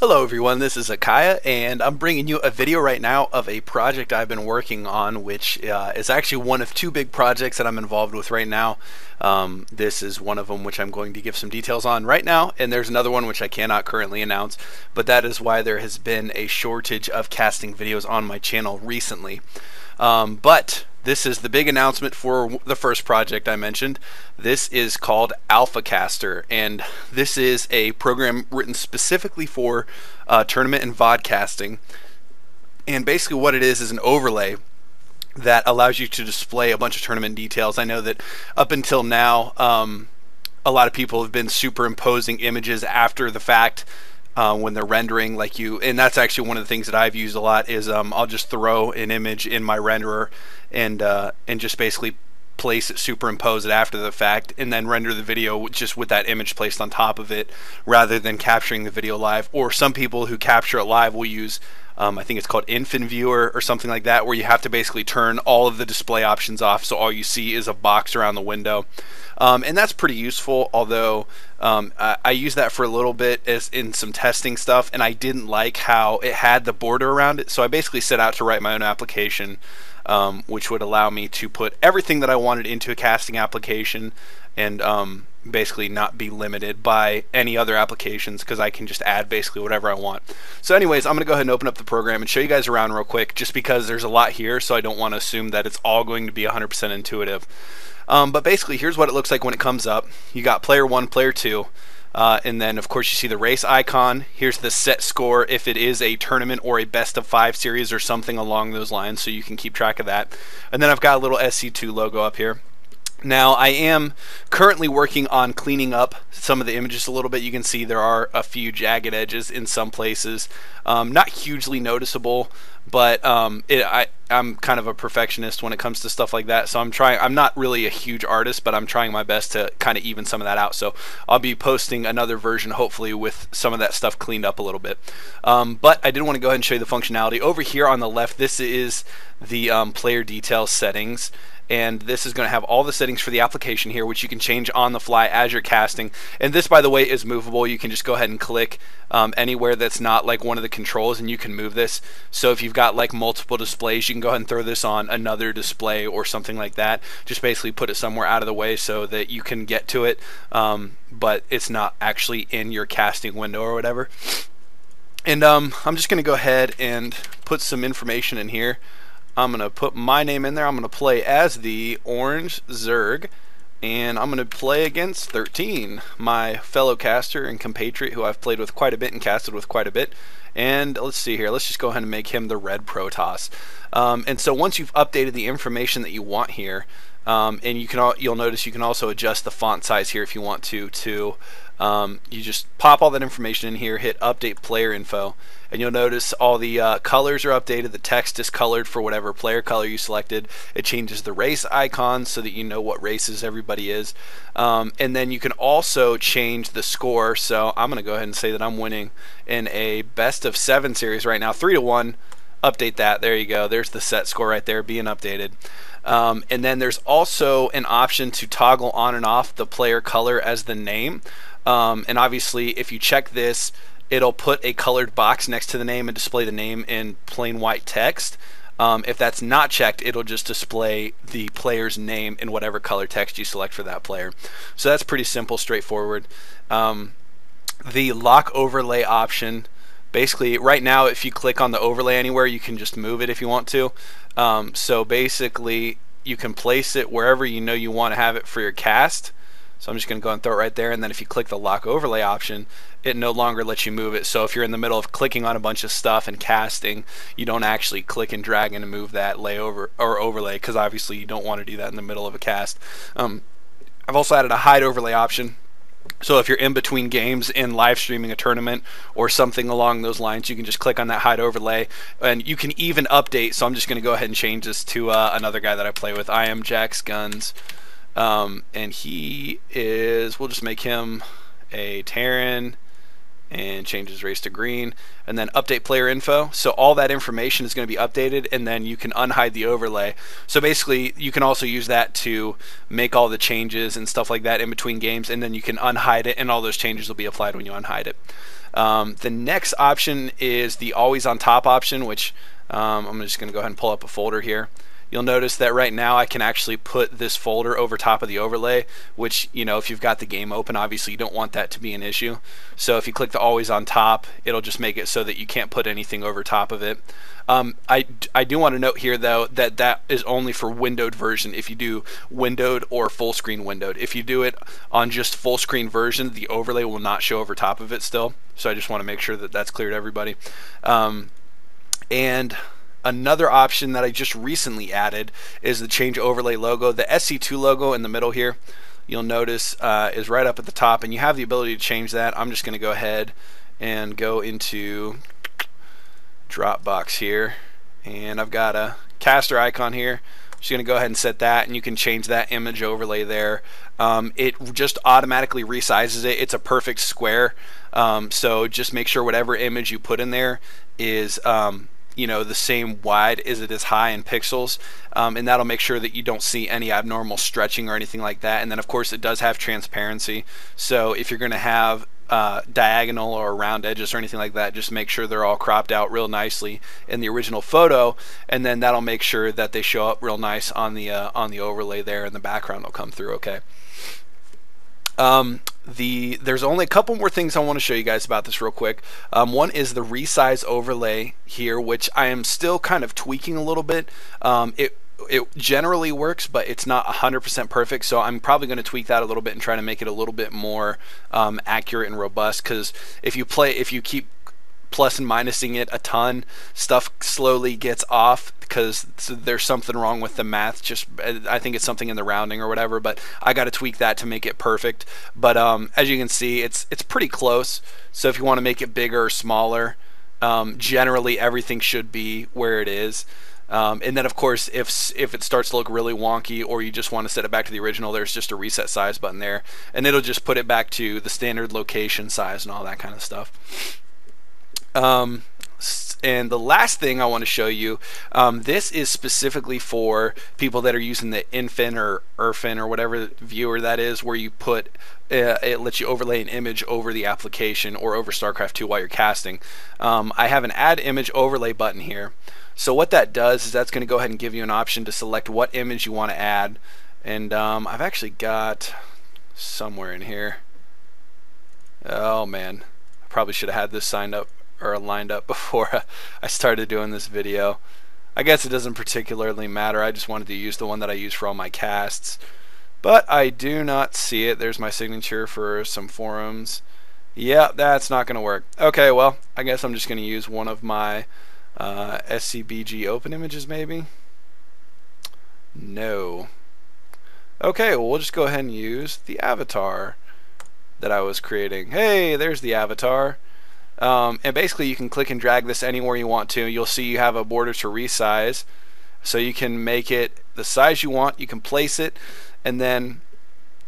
Hello everyone, this is Achaia and I'm bringing you a video right now of a project I've been working on which uh, is actually one of two big projects that I'm involved with right now. Um, this is one of them which I'm going to give some details on right now and there's another one which I cannot currently announce but that is why there has been a shortage of casting videos on my channel recently. Um, but this is the big announcement for the first project I mentioned. This is called AlphaCaster, and this is a program written specifically for uh, tournament and vodcasting. And basically, what it is is an overlay that allows you to display a bunch of tournament details. I know that up until now, um, a lot of people have been superimposing images after the fact uh, when they're rendering like you and that's actually one of the things that I've used a lot is um, I'll just throw an image in my renderer and uh, and just basically place it superimpose it after the fact and then render the video just with that image placed on top of it rather than capturing the video live. Or some people who capture it live will use um, I think it's called InfinViewer or something like that where you have to basically turn all of the display options off so all you see is a box around the window um, and that's pretty useful, although um, I, I used that for a little bit as in some testing stuff, and I didn't like how it had the border around it. So I basically set out to write my own application, um, which would allow me to put everything that I wanted into a casting application and um, basically not be limited by any other applications because I can just add basically whatever I want. So anyways, I'm going to go ahead and open up the program and show you guys around real quick just because there's a lot here so I don't want to assume that it's all going to be 100% intuitive. Um, but basically, here's what it looks like when it comes up. You got player one, player two. Uh, and then, of course, you see the race icon. Here's the set score if it is a tournament or a best of five series or something along those lines, so you can keep track of that. And then I've got a little SC2 logo up here. Now, I am currently working on cleaning up some of the images a little bit. You can see there are a few jagged edges in some places. Um, not hugely noticeable, but um, it, I, I'm kind of a perfectionist when it comes to stuff like that. So I'm trying. I'm not really a huge artist, but I'm trying my best to kind of even some of that out. So I'll be posting another version, hopefully, with some of that stuff cleaned up a little bit. Um, but I did want to go ahead and show you the functionality over here on the left. This is the um, player details settings and this is going to have all the settings for the application here which you can change on the fly as you're casting. And this by the way is movable. You can just go ahead and click um, anywhere that's not like one of the controls and you can move this. So if you've got like multiple displays you can go ahead and throw this on another display or something like that. Just basically put it somewhere out of the way so that you can get to it um, but it's not actually in your casting window or whatever. And um, I'm just going to go ahead and put some information in here I'm going to put my name in there. I'm going to play as the Orange Zerg. And I'm going to play against 13, my fellow caster and compatriot who I've played with quite a bit and casted with quite a bit. And let's see here, let's just go ahead and make him the red Protoss. Um, and so once you've updated the information that you want here, um, and you can you'll notice you can also adjust the font size here if you want to to um, you just pop all that information in here, hit update player info, and you'll notice all the uh, colors are updated. The text is colored for whatever player color you selected. It changes the race icon so that you know what races everybody is. Um, and then you can also change the score. So I'm going to go ahead and say that I'm winning in a best of seven series right now, three to one. Update that. There you go. There's the set score right there being updated. Um, and then there's also an option to toggle on and off the player color as the name. Um, and obviously, if you check this, it'll put a colored box next to the name and display the name in plain white text. Um, if that's not checked, it'll just display the player's name in whatever color text you select for that player. So that's pretty simple, straightforward. Um, the lock overlay option, basically, right now, if you click on the overlay anywhere, you can just move it if you want to. Um, so basically, you can place it wherever you know you want to have it for your cast. So I'm just going to go and throw it right there. And then if you click the lock overlay option, it no longer lets you move it. So if you're in the middle of clicking on a bunch of stuff and casting, you don't actually click and drag and move that layover or overlay because obviously you don't want to do that in the middle of a cast. Um, I've also added a hide overlay option. So if you're in between games in live streaming a tournament or something along those lines, you can just click on that hide overlay, and you can even update. So I'm just going to go ahead and change this to uh, another guy that I play with. I am Jack's Guns. Um, and he is, we'll just make him a Terran and changes race to green and then update player info. So all that information is going to be updated and then you can unhide the overlay. So basically you can also use that to make all the changes and stuff like that in between games and then you can unhide it and all those changes will be applied when you unhide it. Um, the next option is the always on top option which um, I'm just going to go ahead and pull up a folder here you'll notice that right now I can actually put this folder over top of the overlay, which, you know, if you've got the game open, obviously you don't want that to be an issue. So if you click the always on top, it'll just make it so that you can't put anything over top of it. Um, I, I do want to note here though that that is only for windowed version if you do windowed or full screen windowed. If you do it on just full screen version, the overlay will not show over top of it still. So I just want to make sure that that's clear to everybody. Um, and Another option that I just recently added is the change overlay logo. The SC2 logo in the middle here, you'll notice uh, is right up at the top and you have the ability to change that. I'm just going to go ahead and go into Dropbox here and I've got a caster icon here. I'm just going to go ahead and set that and you can change that image overlay there. Um, it just automatically resizes it. It's a perfect square. Um, so just make sure whatever image you put in there is um, you know the same wide as it is high in pixels um, and that'll make sure that you don't see any abnormal stretching or anything like that. And then of course it does have transparency. So if you're going to have uh, diagonal or round edges or anything like that just make sure they're all cropped out real nicely in the original photo and then that'll make sure that they show up real nice on the uh, on the overlay there and the background will come through okay? Um, the there's only a couple more things I want to show you guys about this real quick. Um, one is the resize overlay here, which I am still kind of tweaking a little bit. Um, it it generally works, but it's not 100% perfect. So I'm probably going to tweak that a little bit and try to make it a little bit more um, accurate and robust. Because if you play, if you keep plus and minusing it a ton, stuff slowly gets off because there's something wrong with the math. Just I think it's something in the rounding or whatever. But I got to tweak that to make it perfect. But um, as you can see, it's it's pretty close. So if you want to make it bigger or smaller, um, generally everything should be where it is. Um, and then of course, if if it starts to look really wonky, or you just want to set it back to the original, there's just a reset size button there, and it'll just put it back to the standard location size and all that kind of stuff. Um, and the last thing I want to show you, um, this is specifically for people that are using the Infin or Irfin or whatever viewer that is, where you put uh, it lets you overlay an image over the application or over StarCraft 2 while you're casting. Um, I have an Add Image Overlay button here. So what that does is that's going to go ahead and give you an option to select what image you want to add. And um, I've actually got somewhere in here. Oh man, I probably should have had this signed up or lined up before I started doing this video. I guess it doesn't particularly matter. I just wanted to use the one that I use for all my casts. But I do not see it. There's my signature for some forums. Yeah, that's not going to work. Okay, well, I guess I'm just going to use one of my uh, SCBG open images maybe. No. Okay, well, we'll just go ahead and use the avatar that I was creating. Hey, there's the avatar. Um, and basically you can click and drag this anywhere you want to. You'll see you have a border to resize. So you can make it the size you want. You can place it and then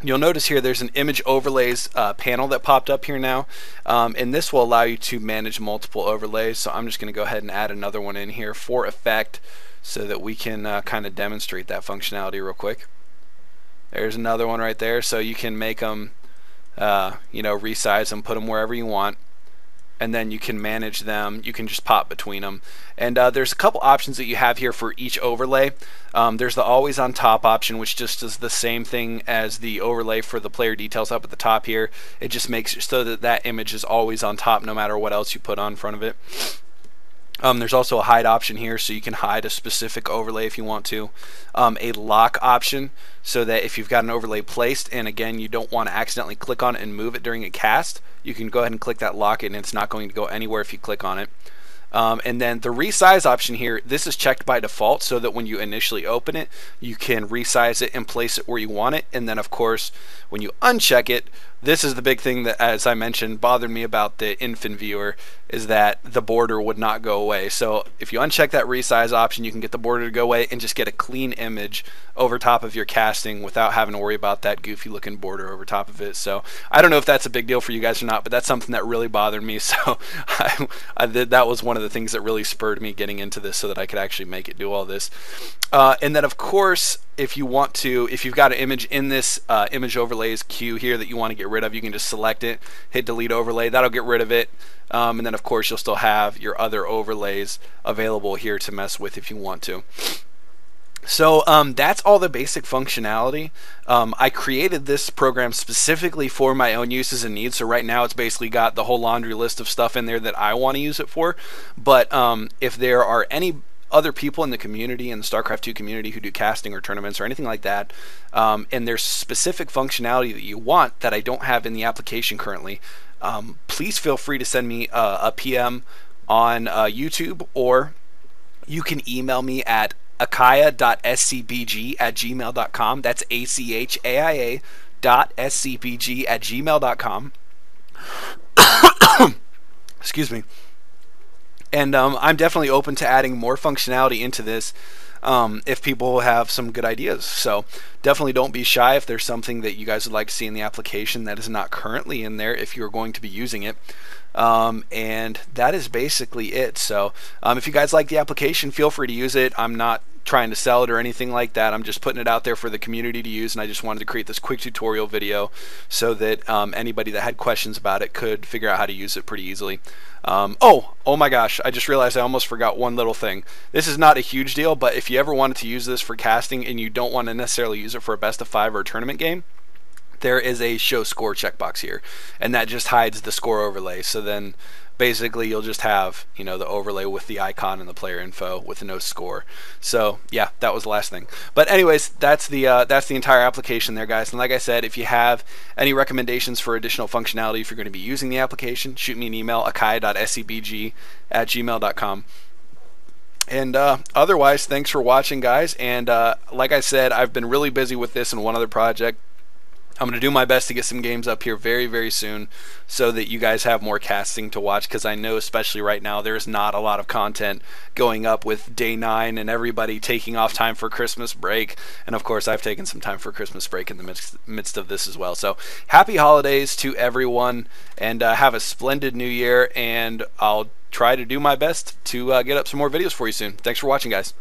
You'll notice here there's an image overlays uh, panel that popped up here now um, and this will allow you to manage multiple overlays so I'm just going to go ahead and add another one in here for effect so that we can uh, kind of demonstrate that functionality real quick. There's another one right there so you can make them uh, you know resize them put them wherever you want and then you can manage them. You can just pop between them. And uh, there's a couple options that you have here for each overlay. Um, there's the always on top option, which just does the same thing as the overlay for the player details up at the top here. It just makes it so that that image is always on top no matter what else you put on front of it. Um, there's also a hide option here, so you can hide a specific overlay if you want to. Um, a lock option, so that if you've got an overlay placed, and again, you don't want to accidentally click on it and move it during a cast, you can go ahead and click that lock, and it's not going to go anywhere if you click on it. Um, and then the resize option here, this is checked by default so that when you initially open it, you can resize it and place it where you want it. And then of course, when you uncheck it, this is the big thing that, as I mentioned, bothered me about the infant viewer is that the border would not go away. So if you uncheck that resize option, you can get the border to go away and just get a clean image over top of your casting without having to worry about that goofy looking border over top of it. So I don't know if that's a big deal for you guys or not, but that's something that really bothered me. So I, I did, that was one of the things that really spurred me getting into this so that I could actually make it do all this. Uh, and then of course, if you want to, if you've got an image in this uh, image overlays queue here that you want to get rid of, you can just select it, hit delete overlay. That'll get rid of it. Um, and then of course you'll still have your other overlays available here to mess with if you want to. So um, that's all the basic functionality. Um, I created this program specifically for my own uses and needs. So right now it's basically got the whole laundry list of stuff in there that I want to use it for. But um, if there are any other people in the community in the StarCraft 2 community who do casting or tournaments or anything like that, um, and there's specific functionality that you want that I don't have in the application currently, um, please feel free to send me uh, a PM on uh, YouTube or you can email me at achaia.scbg at gmail.com. That's A C H A I A dot scbg at gmail.com. Excuse me. And um, I'm definitely open to adding more functionality into this um, if people have some good ideas. So definitely don't be shy if there's something that you guys would like to see in the application that is not currently in there if you're going to be using it. Um, and that is basically it. So um, if you guys like the application, feel free to use it. I'm not trying to sell it or anything like that. I'm just putting it out there for the community to use, and I just wanted to create this quick tutorial video so that um, anybody that had questions about it could figure out how to use it pretty easily. Um, oh, oh my gosh, I just realized I almost forgot one little thing. This is not a huge deal, but if you ever wanted to use this for casting and you don't want to necessarily use it for a best of five or a tournament game, there is a show score checkbox here, and that just hides the score overlay. So then basically you'll just have you know the overlay with the icon and the player info with no score. So yeah that was the last thing. But anyways that's the uh, that's the entire application there guys. And like I said if you have any recommendations for additional functionality if you're going to be using the application shoot me an email achaia.scbg at gmail.com and uh, otherwise thanks for watching guys. And uh, like I said I've been really busy with this and one other project I'm going to do my best to get some games up here very, very soon so that you guys have more casting to watch because I know, especially right now, there's not a lot of content going up with day nine and everybody taking off time for Christmas break. And of course, I've taken some time for Christmas break in the midst, midst of this as well. So happy holidays to everyone and uh, have a splendid new year. And I'll try to do my best to uh, get up some more videos for you soon. Thanks for watching, guys.